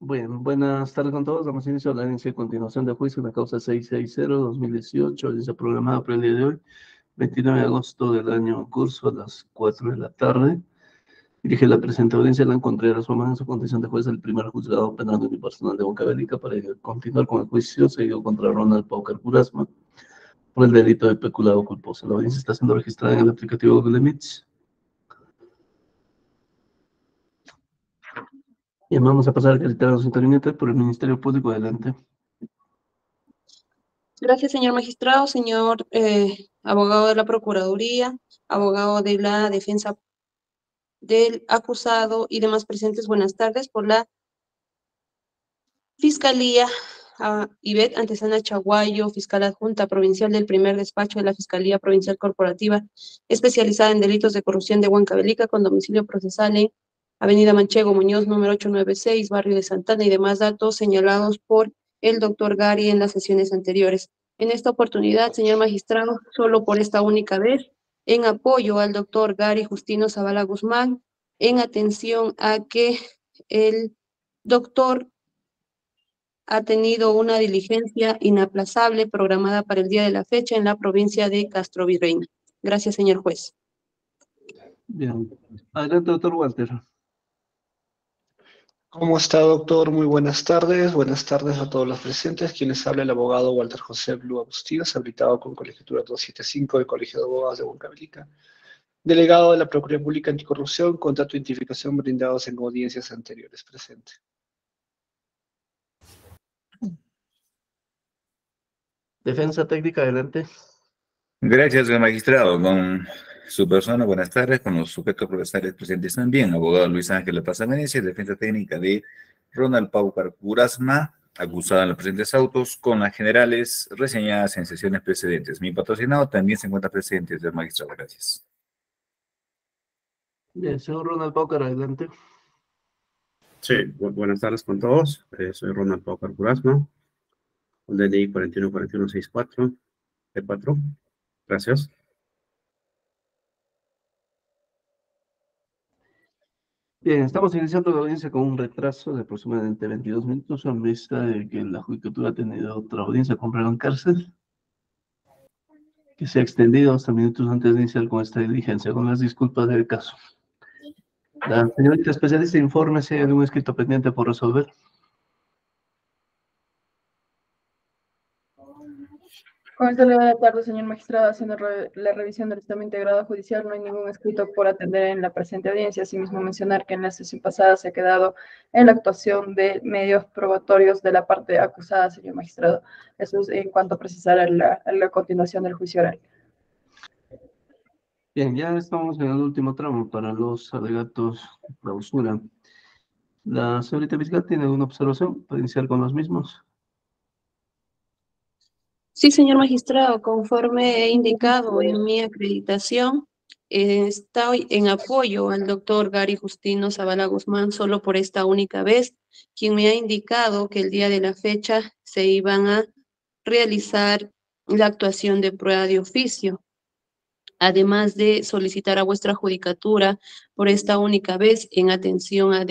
Buenas tardes con todos. Damos inicio a la audiencia de continuación de juicio en la causa 660-2018, audiencia programada para el día de hoy, 29 de agosto del año en curso, a las 4 de la tarde. Dirige la presente audiencia la Contreras Román en su condición de juez del primer juzgado penal unipersonal de Bélica para continuar con el juicio seguido contra Ronald Paucar Curasma por el delito de peculado culposo. La audiencia está siendo registrada en el aplicativo Google Meets. Y vamos a pasar a acreditar a los intervinientes por el Ministerio Público. Adelante. Gracias, señor magistrado, señor eh, abogado de la Procuraduría, abogado de la defensa del acusado y demás presentes. Buenas tardes. Por la Fiscalía, a Ivette Antesana Chaguayo, fiscal adjunta provincial del primer despacho de la Fiscalía Provincial Corporativa, especializada en delitos de corrupción de Huancavelica, con domicilio procesal en Avenida Manchego Muñoz, número 896, barrio de Santana y demás datos señalados por el doctor Gary en las sesiones anteriores. En esta oportunidad, señor magistrado, solo por esta única vez, en apoyo al doctor Gary Justino Zavala Guzmán, en atención a que el doctor ha tenido una diligencia inaplazable programada para el día de la fecha en la provincia de Castro Virreina. Gracias, señor juez. Bien. Adelante, doctor Walter. ¿Cómo está, doctor? Muy buenas tardes. Buenas tardes a todos los presentes. Quienes habla el abogado Walter José Blue Agustías, habilitado con colegiatura 275 del Colegio de Abogados de Huancavelica, delegado de la Procuraduría Pública Anticorrupción, contrato de identificación brindados en audiencias anteriores. Presente. Defensa técnica, adelante. Gracias, magistrado. Con su persona, buenas tardes, con los sujetos procesales presentes también, abogado Luis Ángel Paz Venecia, defensa técnica de Ronald Pau Curasma, acusada en los presentes autos, con las generales reseñadas en sesiones precedentes. Mi patrocinado también se encuentra presente del magistrado. Gracias. Bien, señor Ronald Paucar, adelante. Sí, buenas tardes con todos. Eh, soy Ronald Paucar Curasma, con DNI 414164, P4. Gracias. Bien, estamos iniciando la audiencia con un retraso de aproximadamente 22 minutos en vista de que la judicatura ha tenido otra audiencia con en cárcel que se ha extendido hasta minutos antes de iniciar con esta diligencia, con las disculpas del caso. La señorita especialista informe si hay algún escrito pendiente por resolver. Con el de la tarde, señor magistrado, haciendo la revisión del sistema integrado judicial, no hay ningún escrito por atender en la presente audiencia. Asimismo, mencionar que en la sesión pasada se ha quedado en la actuación de medios probatorios de la parte acusada, señor magistrado. Eso es en cuanto a precisar la, continuación del juicio oral. Bien, ya estamos en el último tramo para los alegatos de clausura. La señorita fiscal tiene una observación para iniciar con los mismos. Sí, señor magistrado, conforme he indicado en mi acreditación, eh, estoy en apoyo al doctor Gary Justino Zavala Guzmán solo por esta única vez, quien me ha indicado que el día de la fecha se iban a realizar la actuación de prueba de oficio. Además de solicitar a vuestra judicatura por esta única vez en atención a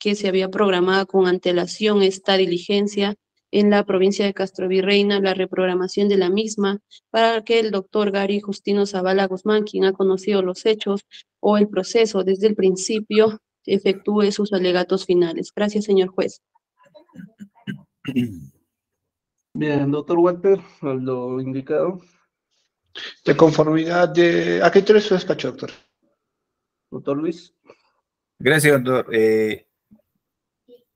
que se había programado con antelación esta diligencia en la provincia de Castro Virreina la reprogramación de la misma para que el doctor Gary Justino Zavala Guzmán, quien ha conocido los hechos o el proceso desde el principio, efectúe sus alegatos finales. Gracias, señor juez. Bien, doctor Walter, lo indicado. De conformidad de... ¿A qué interesa su despacho, doctor? Doctor Luis. Gracias, doctor. Eh,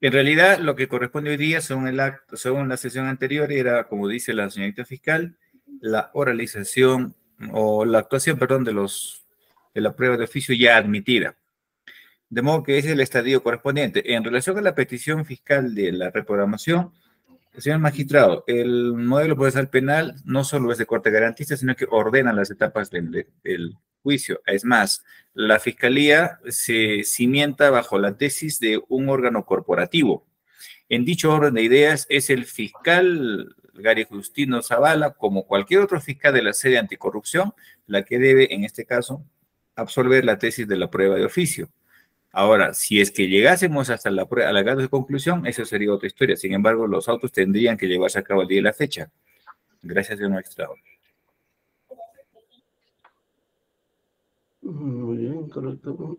en realidad, lo que corresponde hoy día, según, el acto, según la sesión anterior, era, como dice la señorita fiscal, la oralización o la actuación, perdón, de, los, de la prueba de oficio ya admitida. De modo que es el estadio correspondiente. En relación a la petición fiscal de la reprogramación, señor magistrado, el modelo procesal penal no solo es de corte garantista, sino que ordena las etapas del, juicio. Es más, la fiscalía se cimienta bajo la tesis de un órgano corporativo. En dicho orden de ideas es el fiscal Gary Justino Zavala, como cualquier otro fiscal de la sede anticorrupción, la que debe, en este caso, absolver la tesis de la prueba de oficio. Ahora, si es que llegásemos hasta la, a la de conclusión, eso sería otra historia. Sin embargo, los autos tendrían que llevarse a cabo el día de la fecha. Gracias, señor magistrado. Muy bien, correcto.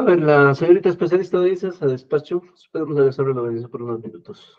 A ver, la señorita especialista dice a despacho. Esperamos regresar la audiencia por unos minutos.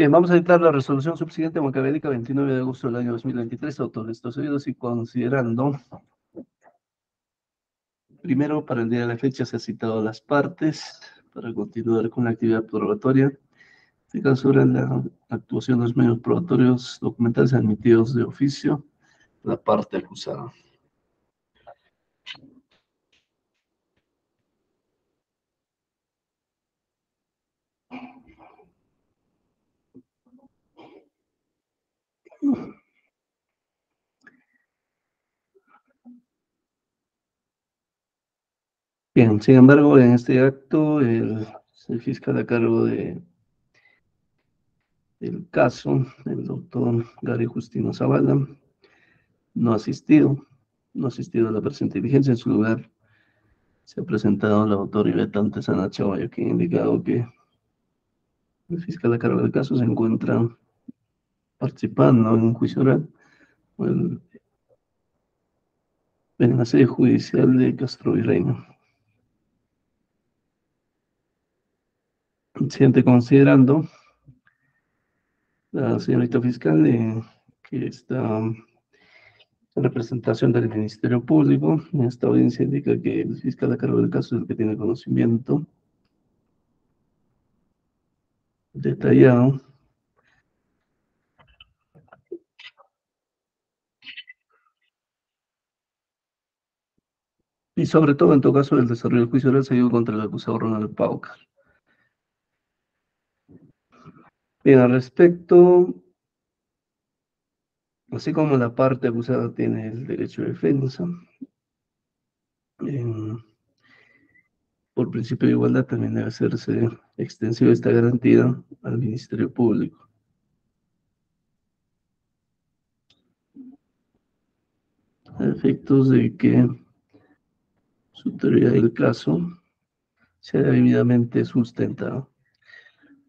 Bien, vamos a editar la resolución subsiguiente Huancavelica 29 de agosto del año 2023, todos estos oídos y considerando, primero, para el día de la fecha se ha citado las partes para continuar con la actividad probatoria, se clausura la actuación de los medios probatorios documentales admitidos de oficio, la parte acusada. Bien, sin embargo, en este acto, el, fiscal a cargo de, caso, el doctor Gary Justino Zavala, no ha asistido, no ha asistido a la presente diligencia. En su lugar, se ha presentado la autoridad ante Sana Chavayo, quien ha indicado que el fiscal a cargo del caso se encuentra participando en un juicio oral en la sede judicial de Castro Virreino. Siente considerando la señorita fiscal que está en representación del Ministerio Público. En esta audiencia indica que el fiscal a cargo del caso es el que tiene conocimiento detallado y sobre todo en todo caso el desarrollo del juicio oral seguido contra el acusado Ronald Paucar. Bien, al respecto, así como la parte acusada tiene el derecho de defensa, por principio de igualdad también debe hacerse extensiva esta garantía al Ministerio Público. A efectos de que su teoría del caso sea debidamente sustentada.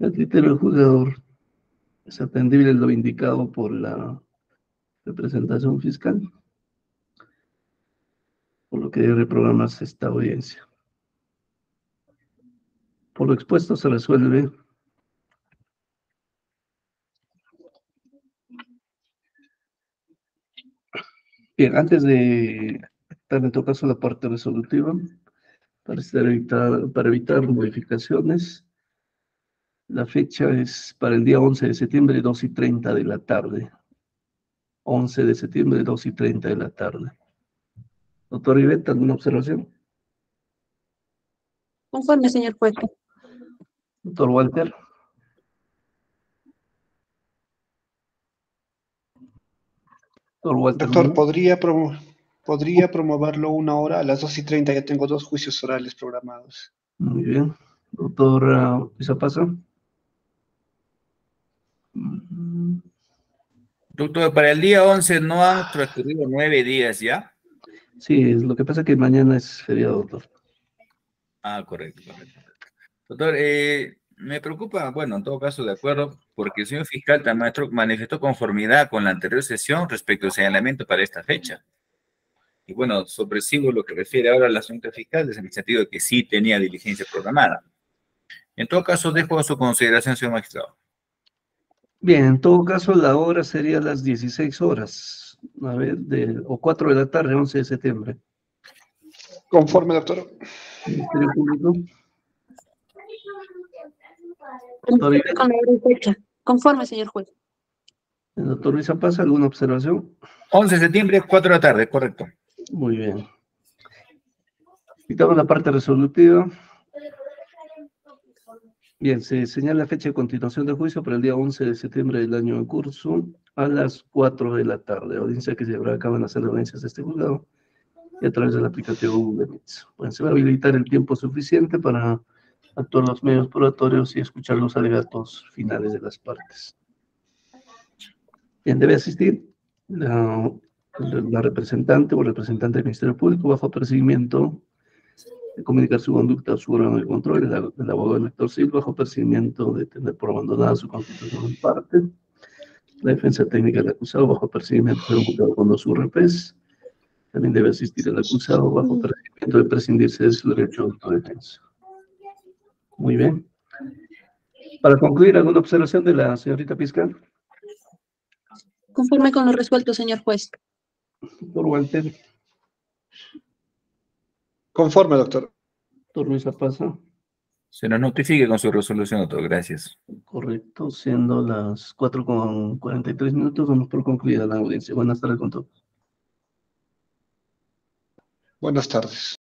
El criterio del juzgador es atendible lo indicado por la representación fiscal, por lo que debe reprogramarse esta audiencia. Por lo expuesto se resuelve Bien, antes de en todo caso la parte resolutiva para evitar, para evitar modificaciones. La fecha es para el día 11 de septiembre, 2 y 30 de la tarde. 11 de septiembre, 2 y 30 de la tarde. Doctor Iveta, ¿alguna observación? Conforme, señor juez. Doctor Walter. Doctor, Walter, Doctor ¿podría promover? Podría promoverlo una hora, a las 2 y 30 ya tengo dos juicios orales programados. Muy bien. Doctor Pisa Doctor, para el día 11 no han transcurrido nueve días ya. Sí, lo que pasa es que mañana es feriado, doctor. Ah, correcto, correcto. Doctor, eh, me preocupa, bueno, en todo caso, de acuerdo, porque el señor fiscal también manifestó conformidad con la anterior sesión respecto al señalamiento para esta fecha. Y bueno, sorpresivo lo que refiere ahora a la asunto fiscal, en el sentido de que sí tenía diligencia programada. En todo caso, dejo a su consideración, señor magistrado. Bien, en todo caso, la hora sería las 16 horas, a ver, de, o 4 de la tarde, 11 de septiembre. Conforme, doctor. Ministerio Público. Conforme, señor juez. El doctor Luis Paz, ¿alguna observación? 11 de septiembre, 4 de la tarde, correcto. Muy bien. Quitamos la parte resolutiva. Bien, se señala la fecha de continuación del juicio para el día 11 de septiembre del año en curso a las 4 de la tarde. Audiencia que se llevará a cabo en las audiencias de este juzgado y a través del aplicativo Google Meets. Bueno, se va a habilitar el tiempo suficiente para actuar los medios probatorios y escuchar los alegatos finales de las partes. Bien, debe asistir la la representante o representante del Ministerio Público bajo procedimiento de comunicar su conducta a su órgano de control, el, abogado elector civil bajo procedimiento de tener por abandonada su constitución en parte, la defensa técnica del acusado bajo procedimiento de ser con los URPs, también debe asistir el acusado bajo procedimiento de prescindirse de su derecho a autodefensa. Muy bien. Para concluir, ¿alguna observación de la señorita fiscal? Conforme con lo resuelto, señor juez. Doctor Walter, Conforme, doctor. doctor Luis Apaza. Se nos notifique con su resolución, doctor. Gracias. Correcto, siendo las cuatro con cuarenta y tres minutos, vamos por concluida la audiencia. Buenas tardes con todos. Buenas tardes.